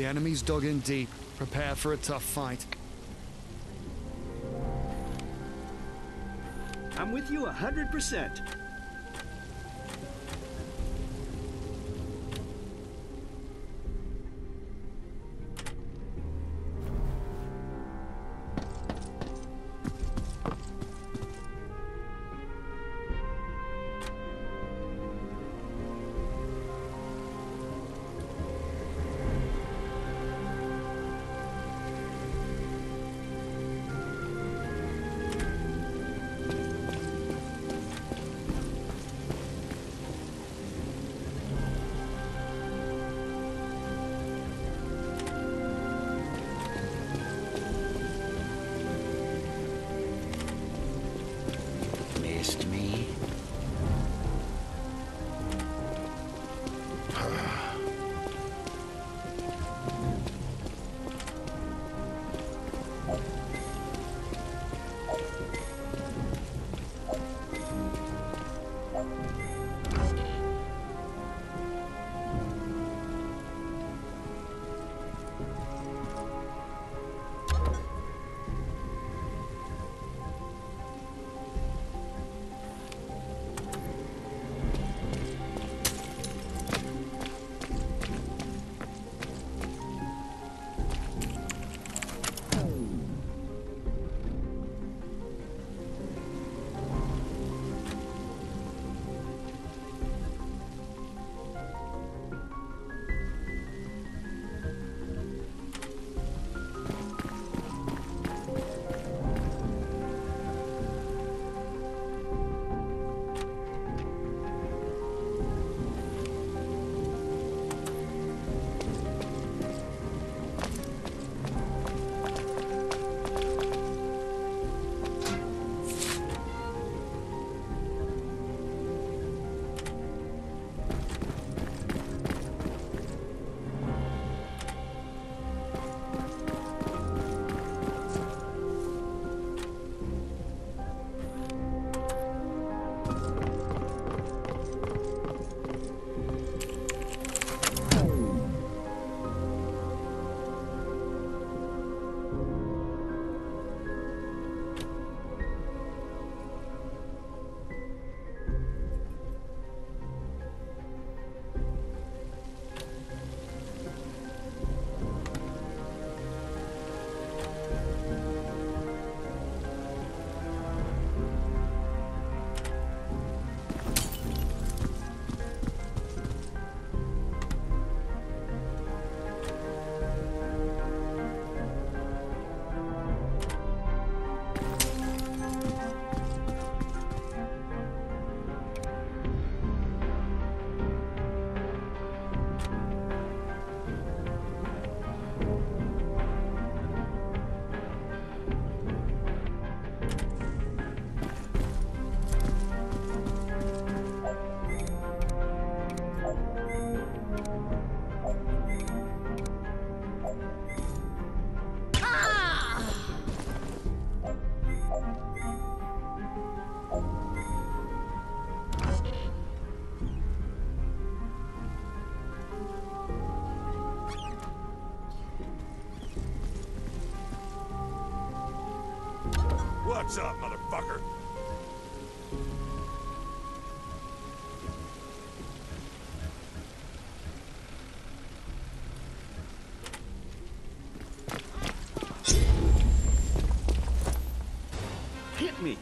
The enemy's dug in deep. Prepare for a tough fight. I'm with you 100%. What's up, motherfucker? Hit me.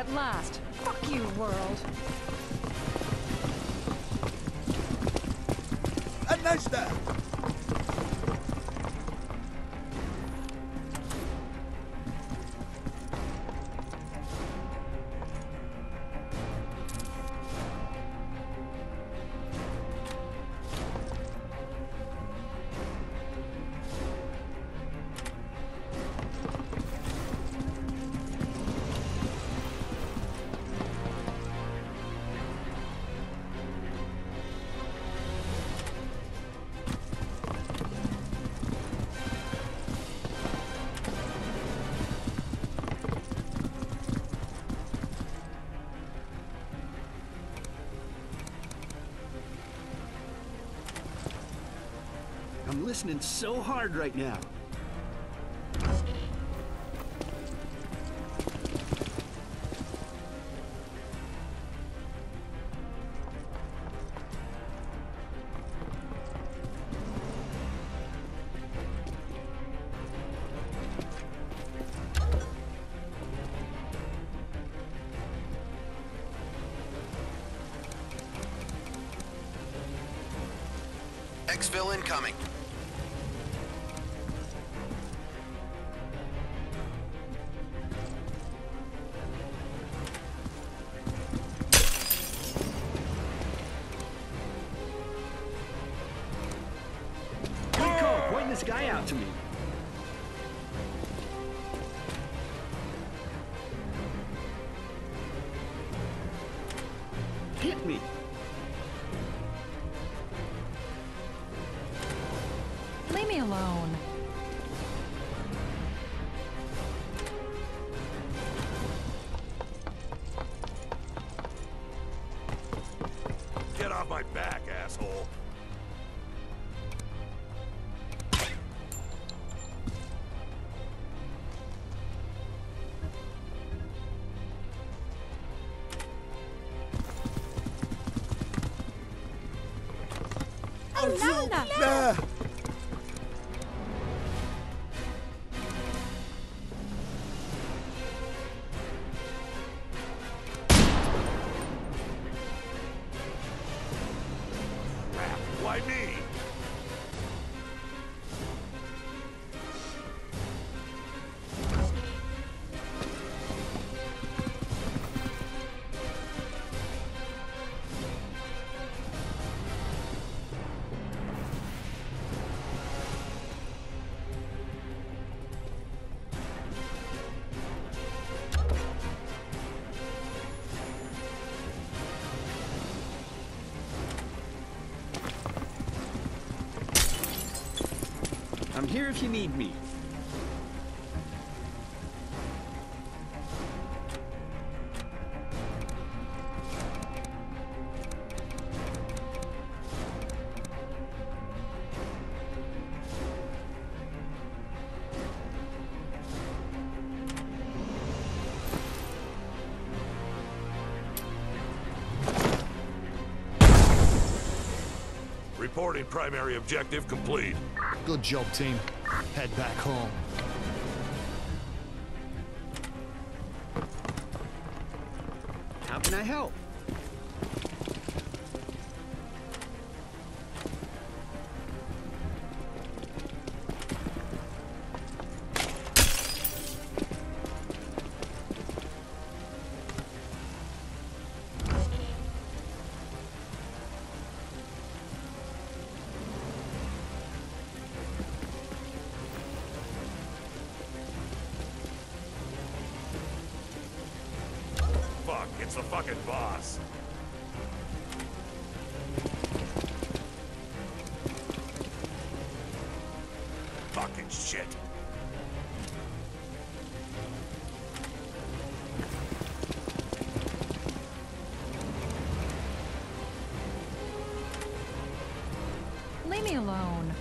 at last. Fuck you, world. And nice there. Listening so hard right now. Hit 浪的浪 here if you need me. Reporting primary objective complete. Good job, team. Head back home. How can I help? The fucking boss. Fucking shit. Leave me alone.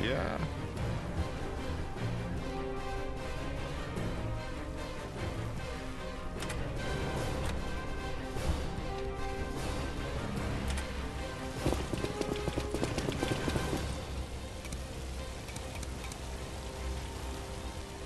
Yeah.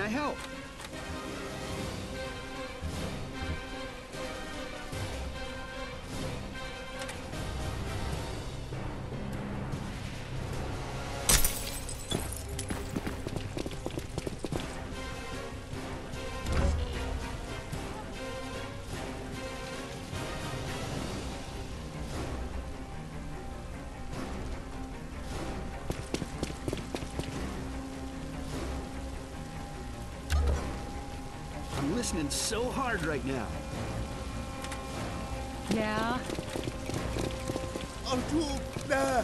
I help? Listening so hard right now. Yeah? Oh, Artur, na!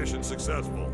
Mission successful.